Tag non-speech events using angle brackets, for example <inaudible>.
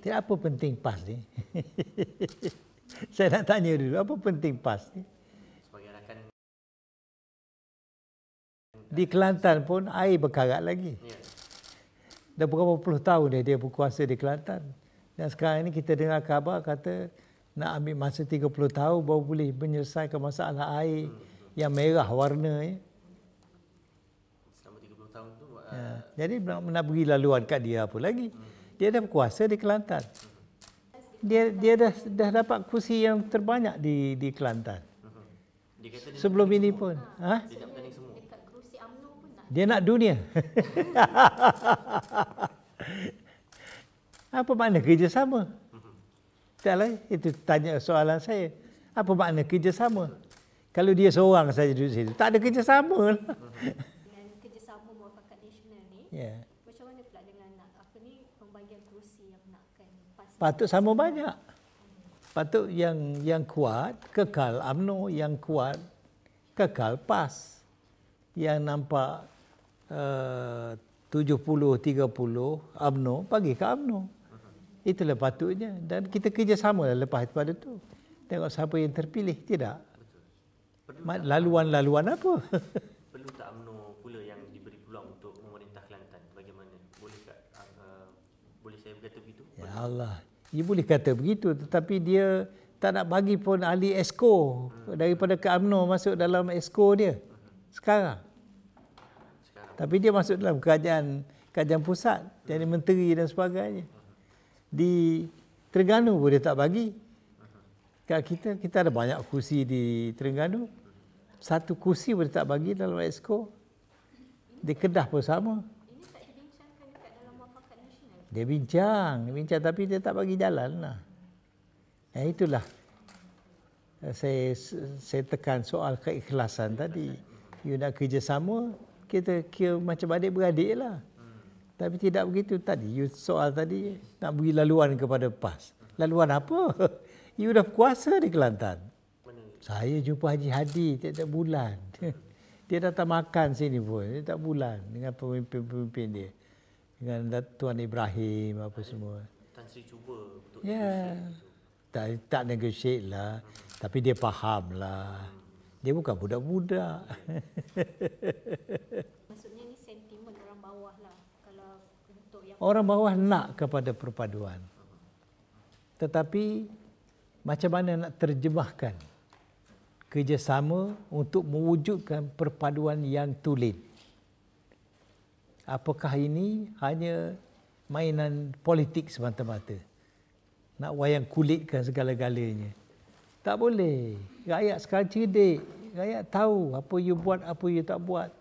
Tidak apa penting PAS ni? <laughs> Saya nak tanya dulu, apa penting PAS ni? Di Kelantan pun air berkarat lagi. Ya. Dah berapa puluh tahun dia, dia berkuasa di Kelantan. Dan sekarang ini kita dengar kabar kata nak ambil masa 30 tahun baru boleh menyelesaikan masalah air hmm. yang merah warna. Ya. Selama 30 tahun tu. Uh... Ya. Jadi nak, nak beri laluan kat dia apa lagi. Hmm. Dia dah berkuasa di Kelantan. Dia dia dah dah dapat kursi yang terbanyak di di Kelantan. Sebelum ini pun. Ha? Dia nak dunia. <laughs> Apa makna kerjasama? Taklah itu tanya soalan saya. Apa makna kerjasama? Kalau dia seorang saja duduk situ, tak ada kerjasama. Dengan kerjasama muafakat nasional ni, yeah. Patut sama banyak. Patut yang yang kuat kekal AMNO yang kuat kekal PAS. Yang nampak uh, 70-30 AMNO bagi ke AMNO. Itulah patutnya. Dan kita kerjasama lah lepas daripada itu. Tengok siapa yang terpilih. Tidak. Laluan-laluan apa? Perlu tak UMNO pula yang diberi peluang untuk memerintah Kelantan? Bagaimana? Boleh tak, boleh saya berkata begitu? Ya Allah. Dia boleh kata begitu tetapi dia tak nak bagi pun ahli esko daripada ke UMNO masuk dalam esko dia sekarang. Tapi dia masuk dalam kerajaan kerajaan pusat jadi menteri dan sebagainya. Di Terengganu pun dia tak bagi. Kat kita kita ada banyak kursi di Terengganu. Satu kursi pun dia tak bagi dalam esko. Di Kedah pun sama. Dia bincang, dia bincang tapi dia tak bagi jalan lah. Eh, itulah saya saya tekan soal keikhlasan tadi. You nak kerjasama, kita kira macam adik beradik lah. Tapi tidak begitu tadi. You soal tadi nak beri laluan kepada PAS. Laluan apa? <laughs> You dah kuasa di Kelantan. Saya jumpa Haji Hadi tiap-tiap bulan. <laughs> Dia datang makan sini pun. Tak bulan dengan pemimpin-pemimpin dia dengan Tuan Ibrahim apa semua. Tan Sri cuba untuk Ya. Tak tak negotiate lah. Tapi dia faham lah. Dia bukan budak-budak. <laughs> Maksudnya ni sentimen orang bawah lah. Kalau untuk yang orang bawah nak kepada perpaduan. Tetapi macam mana nak terjemahkan kerjasama untuk mewujudkan perpaduan yang tulen apakah ini hanya mainan politik semata-mata? Nak wayang kulitkan segala-galanya. Tak boleh. Rakyat sekarang cerdik. Rakyat tahu apa you buat, apa you tak buat.